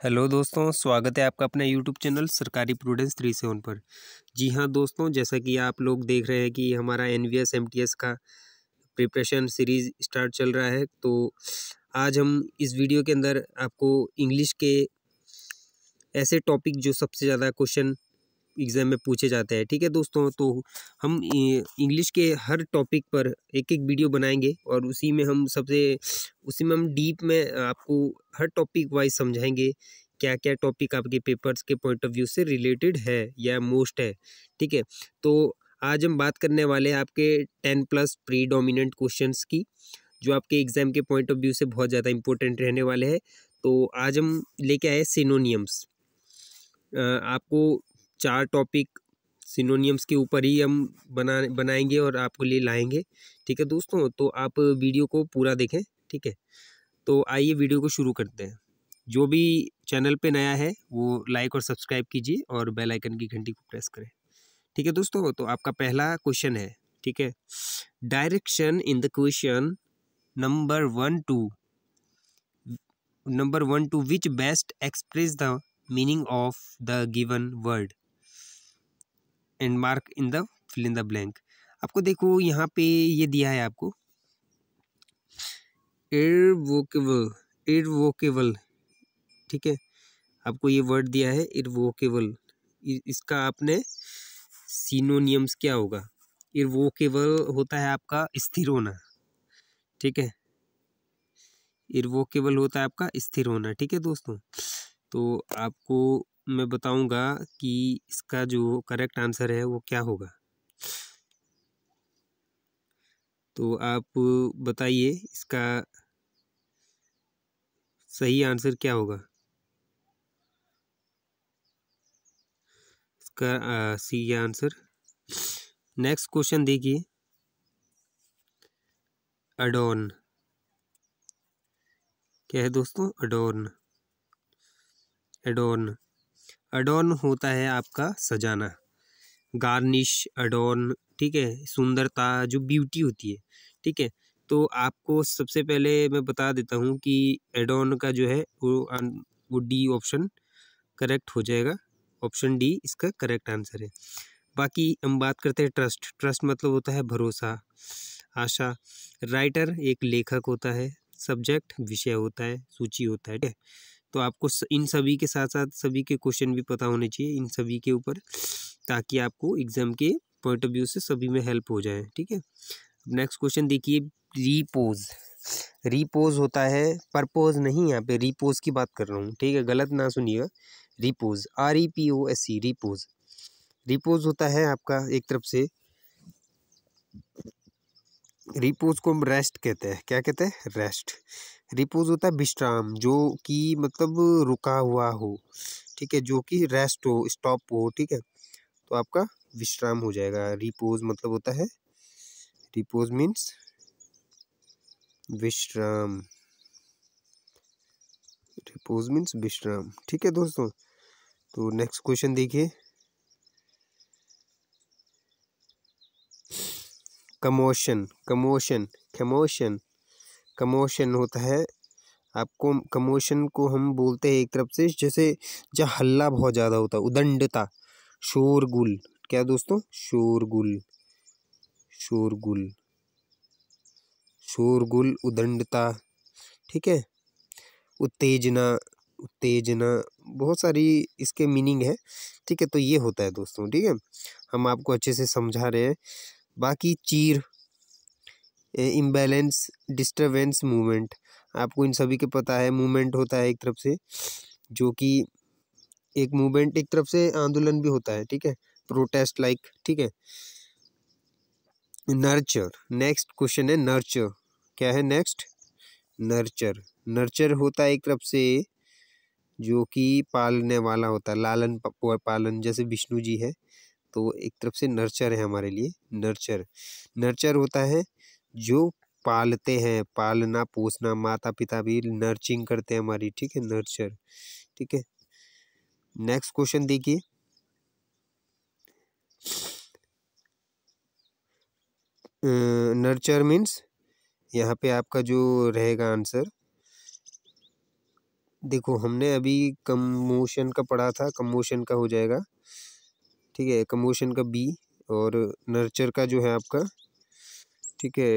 Hello दोस्तों, स्वागत है आपका अपना यूट्यूब चैनल सरकारी प्रूडेंस थ्री सेवन पर। जी हाँ दोस्तों, जैसा कि आप लोग देख रहे हैं कि हमारा N V S M T S का प्रिपरेशन सीरीज़ स्टार्ट चल रहा है। तो आज हम इस वीडियो के अंदर आपको इंग्लिश के ऐसे टॉपिक जो सबसे ज़्यादा क्वेश्चन एग्ज़ाम में पूछे जाते हैं, ठीक है दोस्तों? तो हम इंग्लिश के हर टॉपिक पर एक एक वीडियो बनाएँगे और उसी में हम सबसे, उसी में हम डीप में आपको हर टॉपिक वाइज समझाएँगे क्या क्या टॉपिक आपके पेपर्स के पॉइंट ऑफ़ व्यू से रिलेटेड है या मोस्ट है, ठीक है? तो आज हम बात करने वाले हैं आपके टेन प्लस प्री डोमिनेंट की, जो आपके एग्ज़ाम के पॉइंट ऑफ़ व्यू से बहुत ज़्यादा इंपॉर्टेंट रहने वाले हैं। तो आज हम लेके आए सिनोनियम्स। आपको चार टॉपिक सिनोनियम्स के ऊपर ही हम बना, बनाएँगे और आपको लिए लाएँगे। ठीक है दोस्तों? तो आप वीडियो को पूरा देखें, ठीक है? तो आइए वीडियो को शुरू करते हैं। जो भी चैनल पे नया है, वो लाइक और सब्सक्राइब कीजिए और बेल आइकन की घंटी को प्रेस करें। ठीक है दोस्तों? तो आपका पहला क्वेश्चन है, ठीक है? Direction in the question number one two number one two which best express the meaning of the given word and mark in the fill in the blank आपको देखो, यहाँ पे ये दिया है आपको। इरवोकेबल इरवोकेबल ठीक है? आपको ये वर्ड दिया है इरवोकेबल इसका आपने सीनोनियम्स क्या होगा? इरवोकेबल होता है आपका स्थिर होना, ठीक है? इरवोकेबल होता है आपका स्थिर होना, ठीक है दोस्तों? तो आपको मैं बताऊँगा कि इसका जो करेक्ट आंसर है, वो क्या होगा। तो आप बताइए, इसका सही आंसर क्या होगा? इसका सी आंसर नेक्स्ट क्वेश्चन देखिए। अडोन क्या है दोस्तों? अडोन एडोन अडोन होता है आपका सजाना। गार्निश, अडोन, ठीक है, सुंदरता, जो ब्यूटी होती है, ठीक है। तो आपको सबसे पहले मैं बता देता हूँ कि एडोन का जो है वो वो डी ऑप्शन करेक्ट हो जाएगा। ऑप्शन डी इसका करेक्ट आंसर है। बाकी हम बात करते हैं ट्रस्ट। ट्रस्ट मतलब होता है भरोसा, आशा। राइटर एक लेखक होता है, सब्जेक्ट विषय होता है, सूची होता है, ठीक है। तो आपको इन सभी के साथ साथ सभी के क्वेश्चन भी पता होने चाहिए, इन सभी के ऊपर, ताकि आपको एग्ज़ाम के पॉइंट ऑफ़ व्यू से सभी में हेल्प हो जाए, ठीक है? नेक्स्ट क्वेश्चन देखिए रीपोज रीपोज होता है परपोज नहीं यहाँ पे रीपोज की बात कर रहा हूँ, ठीक है? गलत ना सुनिएगा। Repose R E P O S C repose repose होता है आपका एक तरफ़ से। रिपोज को हम रेस्ट कहते हैं। क्या कहते हैं? रेस्ट रिपोज होता है विश्राम, जो कि मतलब रुका हुआ हो, ठीक है, जो कि रेस्ट हो स्टॉप हो, ठीक है तो आपका विश्राम हो जाएगा। रिपोज मतलब होता है रिपोज मीन्स विश्राम। रिपोज मीन्स विश्राम, ठीक है दोस्तों? तो नेक्स्ट क्वेश्चन देखिए। कमोशन कमोशन कमोशन कमोशन होता है। आपको कमोशन को हम बोलते हैं एक तरफ़ से, जैसे जहाँ हल्ला बहुत ज़्यादा होता है, उदंडता, शोरगुल। क्या दोस्तों? शोरगुल। शोरगुल। शोरगुल, उदंडता, ठीक है? उत्तेजना उत्तेजना, बहुत सारी इसके मीनिंग है, ठीक है? तो ये होता है दोस्तों, ठीक है? हम आपको अच्छे से समझा रहे हैं। बाकी चीर इम्बैलेंस डिस्टर्बेंस मूवमेंट आपको इन सभी के पता है मूवमेंट होता है एक तरफ़ से, जो कि एक मूवमेंट एक तरफ़ से आंदोलन भी होता है, ठीक है? प्रोटेस्ट लाइक ठीक है? नर्चर नेक्स्ट क्वेश्चन है नर्चर क्या है नेक्स्ट नर्चर नर्चर होता है एक तरफ़ से, जो कि पालने वाला होता है, लालन पालन, जैसे विष्णु जी है तो एक तरफ़ से नर्चर है हमारे लिए नर्चर नर्चर होता है जो पालते हैं, पालना, पोसना माता पिता भी नर्चिंग करते हैं हमारी, ठीक है, नर्चर, ठीक है। नेक्स्ट क्वेश्चन देखिए। Nurture means? यहाँ पे आपका जो रहेगा आंसर। देखो, हमने अभी कमोशन का पढ़ा था, कमोशन का हो जाएगा, ठीक है, कमोशन का बी और नर्चर का जो है आपका ठीक है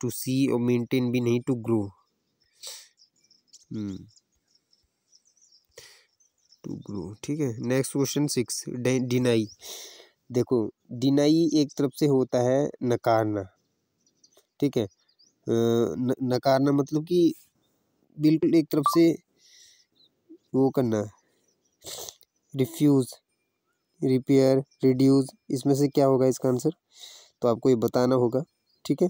टू सी और मेंटेन भी नहीं टू ग्रो टू ग्रो ठीक है नेक्स्ट क्वेश्चन सिक्स डिनाई देखो डिनाई एक तरफ़ से होता है नकारना. ठीक है न, नकारना मतलब कि बिल्कुल एक तरफ़ से वो करना. रिफ्यूज़ रिपेयर रिड्यूस इसमें से क्या होगा इसका आंसर तो आपको ये बताना होगा. ठीक है?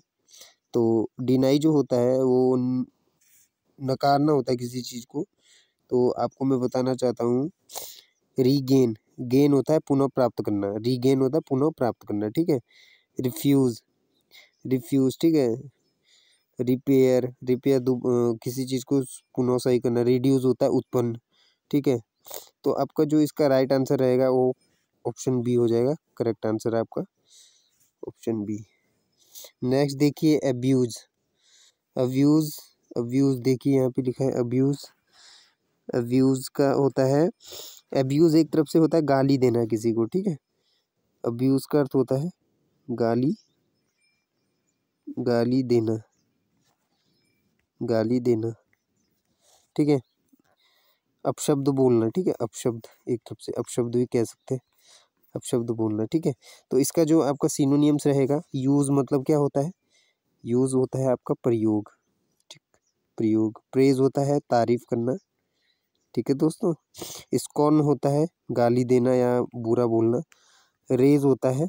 तो डिनाई जो होता है, वो नकारना होता है किसी चीज़ को। तो आपको मैं बताना चाहता हूँ रीगेन गेन होता है पुनः प्राप्त करना। रीगेन होता है पुनः प्राप्त करना, ठीक है? रिफ्यूज़ रिफ्यूज़ ठीक है? रिपेयर रिपेयर किसी चीज़ को पुनः सही करना। रिड्यूस होता है उत्पन्न, ठीक है? तो आपका जो इसका राइट आंसर रहेगा, वो ऑप्शन बी हो जाएगा। करेक्ट आंसर है आपका। ऑप्शन बी नेक्स्ट देखिए अब्यूज़ अब्यूज़ अब्यूज़ देखिए यहाँ पे लिखा है अब्यूज़ अब्यूज़ का होता है अब्यूज़ एक तरफ़ से होता है गाली देना किसी को, ठीक है? अब्यूज़ का अर्थ होता है गाली गाली देना गाली देना, ठीक है? अपशब्द बोलना, ठीक है? अपशब्द एक तरफ़ से, अपशब्द भी कह सकते हैं। अपशब्द बोलना ठीक है? तो इसका जो आपका सीनोनियम्स रहेगा यूज़ मतलब क्या होता है? यूज़ होता है आपका प्रयोग, ठीक? प्रयोग प्रेज होता है तारीफ़ करना, ठीक है दोस्तों? स्कॉन होता है गाली देना या बुरा बोलना रेज होता है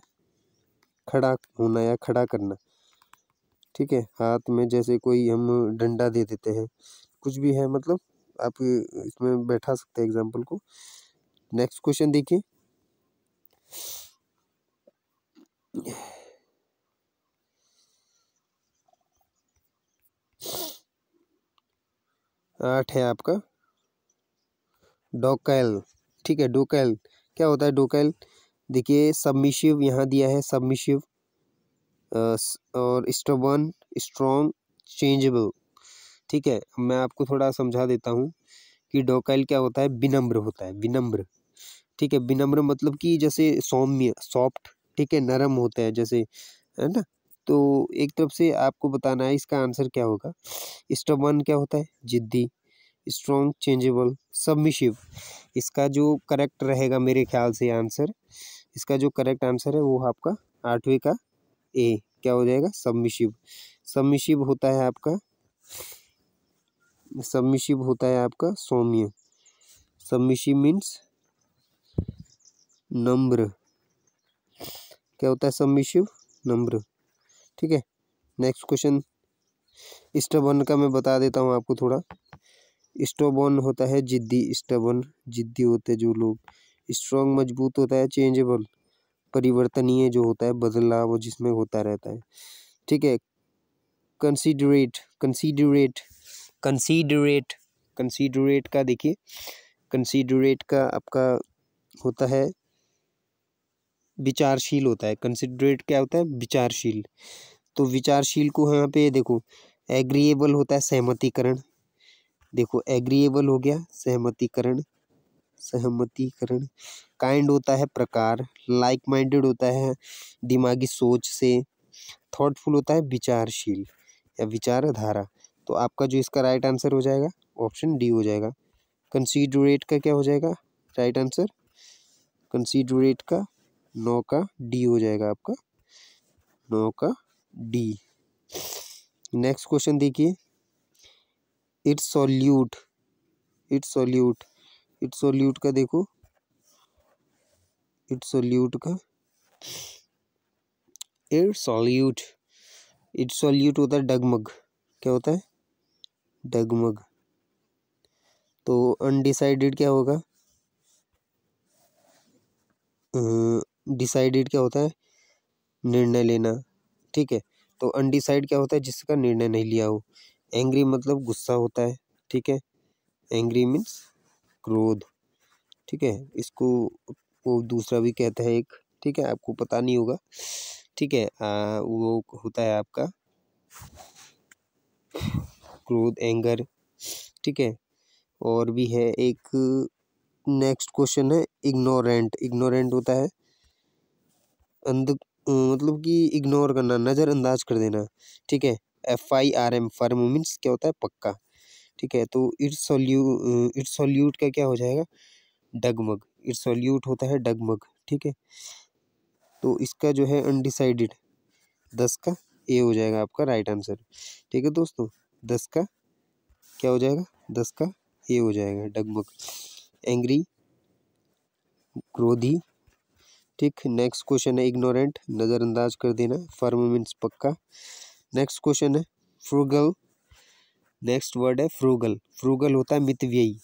खड़ा होना या खड़ा करना, ठीक है? हाथ में जैसे कोई हम डंडा दे देते हैं, कुछ भी है मतलब आप इसमें बैठा सकते हैं एग्ज़ाम्पल को। नेक्स्ट क्वेश्चन देखिए। आठ है आपका। डोकैल, ठीक है, डोकैल। क्या होता है डोकैल? देखिए सबमिशिव यहाँ दिया है सबमिशिव और स्टोबन स्ट्रॉन्ग चेंजेबल ठीक है। मैं आपको थोड़ा समझा देता हूँ कि डोकैल क्या होता है? विनम्र होता है, विनम्र। ठीक है, विनम्र मतलब कि जैसे सौम्य, सॉफ्ट, ठीक है, नरम होता है जैसे, है ना? तो एक तरफ़ से आपको बताना है, इसका आंसर क्या होगा? स्टबन क्या होता है? जिद्दी, स्ट्रॉन्ग, चेंजेबल सबमिशिव इसका जो करेक्ट रहेगा मेरे ख्याल से आंसर, इसका जो करेक्ट आंसर है वो आपका आठवीं का ए, क्या हो जाएगा? सबमिशिव सबमिशिव होता है आपका सबमिशिव होता है आपका सौम्य। सबमिशिव मीन्स नम्र। क्या होता है सबमिशिव नम्र। ठीक है? नेक्स्ट क्वेश्चन स्टबन का मैं बता देता हूँ आपको थोड़ा। स्टोबन होता है जिद्दी। स्टबन जिद्दी होते हैं जो लोग। स्ट्रॉन्ग मज़बूत होता है चेंजेबल परिवर्तनीय जो होता है, बदलाव जिसमें होता रहता है। ठीक है? कंसीडरेट कंसीडरेट कंसीडरेट कंसीडरेट का देखिए। कंसीडरेट का आपका होता है विचारशील होता है। कंसिडरेट क्या होता है? विचारशील। तो विचारशील को यहाँ पे देखो एग्रीएबल होता है सहमतिकरण। देखो एग्रीएबल हो गया, सहमतिकरण सहमतिकरण। काइंड होता है प्रकार लाइक माइंडेड होता है दिमागी सोच से। थॉटफुल होता है विचारशील या विचारधारा। तो आपका जो इसका राइट आंसर हो जाएगा ऑप्शन डी हो जाएगा। कंसीडरेट का क्या हो जाएगा? राइट आंसर कंसीडरेट का नौ का डी हो जाएगा आपका। नौ का डी। नेक्स्ट क्वेश्चन देखिए। It's salute it's salute it's salute का देखो। इट्स सॉल्यूट का। इट्स सॉल्यूट इट्स सॉल्यूट होता है डगमग। क्या होता है? डगमग। तो अनडिसाइडेड क्या होगा? डिसाइडेड क्या होता है? निर्णय लेना ठीक है? तो अनडिसाइड क्या होता है? जिसका निर्णय नहीं लिया हो। एंग्री मतलब गुस्सा होता है ठीक है? एंग्री मीन्स क्रोध ठीक है? इसको वो दूसरा भी कहता है एक ठीक है? आपको पता नहीं होगा ठीक है? आ, वो होता है आपका क्रोध एंगर ठीक है? और भी है एक नेक्स्ट क्वेश्चन है इग्नोरेंट। इग्नोरेंट होता है अंध मतलब कि इग्नोर करना, नज़रअंदाज कर देना, ठीक है? F I R M firm means क्या होता है? पक्का, ठीक है? तो इट्स सॉल्यू सॉल्यूट का क्या हो जाएगा? डगमग इट्स सॉल्यूट होता है डगमग, ठीक है? तो इसका जो है अनडिसाइडेड दस का ए हो जाएगा आपका राइट आंसर ठीक है दोस्तों? दस का क्या हो जाएगा? दस का ए हो जाएगा, डगमग एंग्री क्रोधी ठीक नेक्स्ट क्वेश्चन है इग्नोरेंट नज़रअंदाज कर देना फर्म मीन्स पक्का। नेक्स्ट क्वेश्चन है फ्रूगल नेक्स्ट वर्ड है फ्रूगल फ्रूगल होता है मितव्ययी।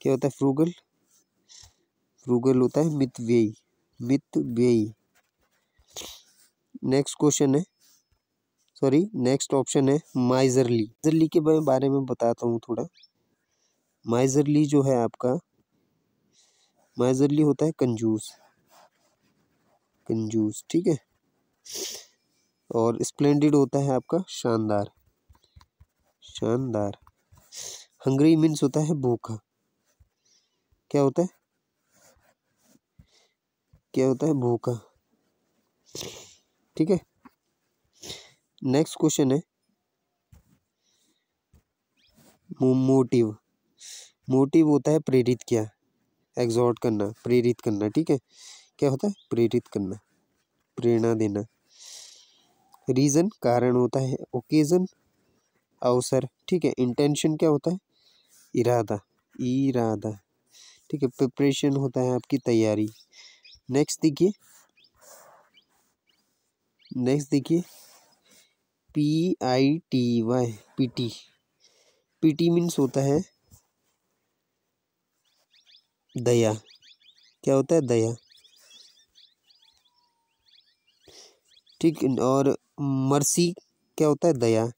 क्या होता है फ्रूगल फ्रूगल होता है मितव्ययी। मितव्ययी। नेक्स्ट क्वेश्चन है सॉरी नेक्स्ट ऑप्शन है माइजरली माइजरली के बारे में बताता हूँ थोड़ा। माइजरली जो है आपका माइजरली होता है कंजूस। कंजूस ठीक है? और स्प्लेंडेड होता है आपका शानदार शानदार। हंगरी मीन्स होता है भूखा। क्या होता है? क्या होता है? भूखा। ठीक है? नेक्स्ट क्वेश्चन है। मोटिव मोटिव होता है प्रेरित किया एग्जॉर्ट करना, प्रेरित करना, ठीक है? क्या होता है? प्रेरित करना, प्रेरणा देना। रीज़न कारण होता है। ओकेज़न अवसर। ठीक है इंटेंशन क्या होता है? इरादा इरादा। ठीक है प्रिपरेशन होता है आपकी तैयारी। नेक्स्ट देखिए। नेक्स्ट देखिए। P I T Y pity pity means होता है दया। क्या होता है? दया। ठीक, और मर्सी क्या होता है? दया।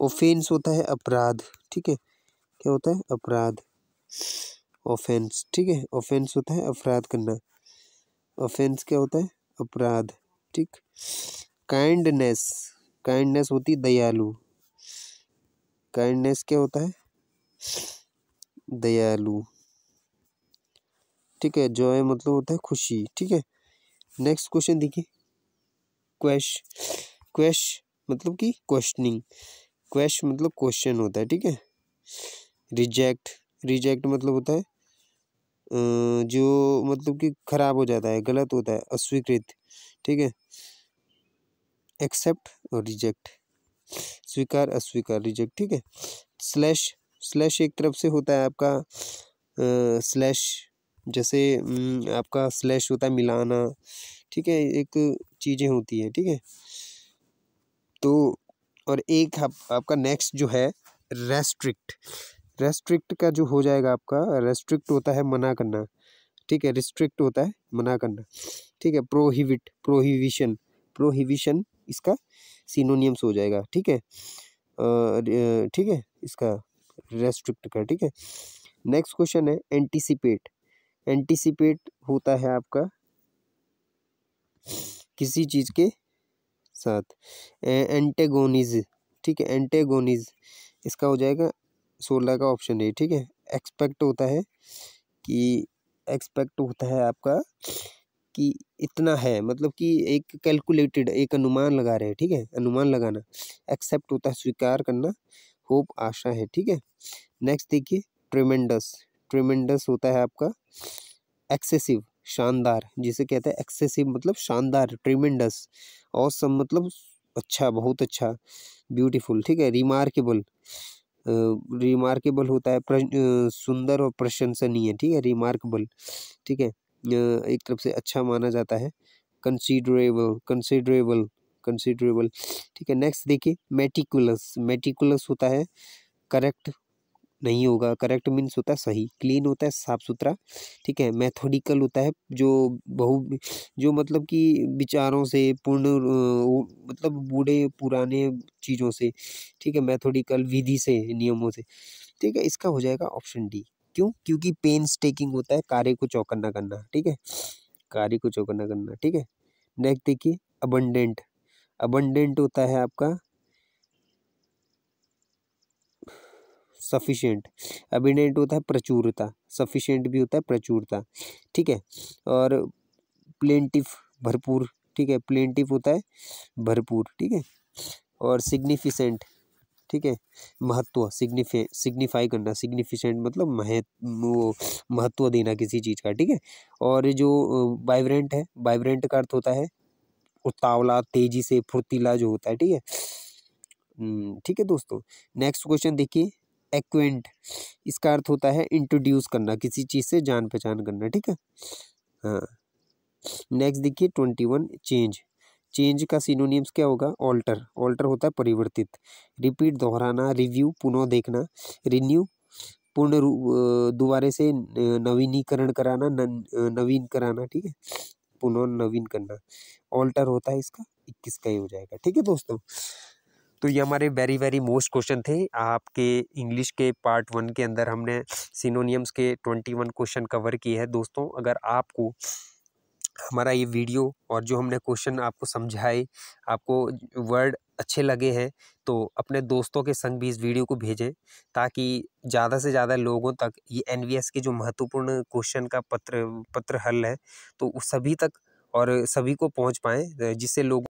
ओफेंस होता है अपराध, ठीक है? क्या होता है? अपराध। ऑफेंस, ठीक है? ऑफेंस होता है अपराध करना। ऑफेंस क्या होता है? अपराध, ठीक? काइंडनेस काइंडनेस होती है दयालु। काइंडनेस क्या होता है? दयालु। ठीक है? जॉय मतलब होता है खुशी, ठीक है? नेक्स्ट क्वेश्चन देखिए। क्वेश क्वेश मतलब कि क्वेश्चनिंग क्वेश मतलब क्वेश्चन होता है, ठीक है? रिजेक्ट रिजेक्ट मतलब होता है जो मतलब कि खराब हो जाता है, गलत होता है, अस्वीकृत, ठीक है? एक्सेप्ट और रिजेक्ट स्वीकार, अस्वीकार रिजेक्ट ठीक है? स्लैश स्लैश एक तरफ़ से होता है आपका स्लैश जैसे आपका स्लैश होता है मिलाना ठीक है एक चीज़ें होती है ठीक है? तो और एक आप, आपका नेक्स्ट जो है रेस्ट्रिक्ट रेस्ट्रिक्ट का जो हो जाएगा आपका रेस्ट्रिक्ट होता है मना करना ठीक है? रिस्ट्रिक्ट होता है मना करना ठीक है? प्रोहिबिट प्रोहिबिशन प्रोहिबिशन इसका सिनोनियम्स हो जाएगा ठीक है? ठीक है इसका रेस्ट्रिक्ट का ठीक है? नेक्स्ट क्वेश्चन है एंटीसिपेट एंटीसिपेट होता है आपका किसी चीज़ के साथ। एंटेगोनिज ठीक है एंटेगोनिज इसका हो जाएगा सोलह का ऑप्शन है ठीक है। एक्सपेक्ट होता है कि एक्सपेक्ट होता है आपका कि इतना है मतलब कि एक कैलकुलेटेड एक अनुमान लगा रहे हैं, ठीक है, अनुमान लगाना। एक्सेप्ट होता है, स्वीकार करना, होप, आशा है, ठीक है। नेक्स्ट देखिए ट्रिमेंडस ट्रिमेंडस होता है आपका एक्सेसिव शानदार, जिसे कहते हैं एक्सेसिव मतलब शानदार ट्रिमेंडस और सब मतलब अच्छा बहुत अच्छा ब्यूटीफुल ठीक है? रिमार्केबल रिमार्केबल होता है सुंदर और प्रशंसनीय, ठीक है? रिमार्केबल ठीक है? एक तरफ़ से अच्छा माना जाता है कंसीडरेबल कंसीडरेबल कंसीडरेबल ठीक है? नेक्स्ट देखिए मेटिकुलस मेटिकुलस होता है करेक्ट नहीं होगा करेक्ट मीन्स होता है सही क्लीन होता है, साफ़ सुथरा, ठीक है? मैथोडिकल होता है, जो बहु, जो मतलब कि विचारों से, पूर्ण मतलब बूढ़े, पुराने चीज़ों से, ठीक है? मैथोडिकल विधि से, नियमों से, ठीक है? इसका हो जाएगा ऑप्शन डी क्यों? क्योंकि पेन स्टेकिंग होता है, कार्य को चौकन्ना करना, ठीक है? कार्य को चौकन्ना करना, ठीक है? नेक्स्ट देखिए अबंडेंट अबंडेंट होता है आपका सफिशिएंट अबिडेंट होता है प्रचुरता सफिशिएंट भी होता है प्रचुरता ठीक है? और प्लेंटिव भरपूर ठीक है? प्लेंटिव होता है भरपूर ठीक है? और सिग्निफिसेंट ठीक है? महत्व सिग्निफे सिग्निफाई करना सिग्निफिशेंट मतलब महत वो महत्व देना किसी चीज़ का ठीक है? और जो वाइब्रेंट है वाइब्रेंट का अर्थ होता है उतावला तेज़ी से फुर्तीला जो होता है ठीक है? हम्म, ठीक है दोस्तों? नेक्स्ट क्वेश्चन देखिए एक्वेंट, इसका अर्थ होता है इंट्रोड्यूस करना, किसी चीज़ से जान पहचान करना, ठीक है? हाँ। नेक्स्ट देखिए, ट्वेंटी वन, चेंज। चेंज का सिनोनियम्स क्या होगा? ऑल्टर। ऑल्टर होता है परिवर्तित। रिपीट, दोहराना, रिव्यू, पुनः देखना, रिन्यू, पूर्ण दोबारे से नवीनीकरण कराना नवीन कराना, ठीक है? पुनः नवीन करना। ऑल्टर होता है इसका, इक्कीस का ही हो जाएगा, ठीक है दोस्तों? तो ये हमारे वेरी वेरी मोस्ट क्वेश्चन थे। आपके इंग्लिश के पार्ट वन के अंदर हमने सिनोनियम्स के ट्वेंटी वन क्वेश्चन कवर किए हैं। दोस्तों, अगर आपको हमारा ये वीडियो और जो हमने क्वेश्चन आपको समझाए, आपको वर्ड अच्छे लगे हैं तो अपने दोस्तों के संग भी इस वीडियो को भेजें, ताकि ज़्यादा से ज़्यादा लोगों तक ये एन के जो महत्वपूर्ण क्वेश्चन का पत्र पत्र हल है तो सभी तक और सभी को पहुँच पाएँ, जिससे लोग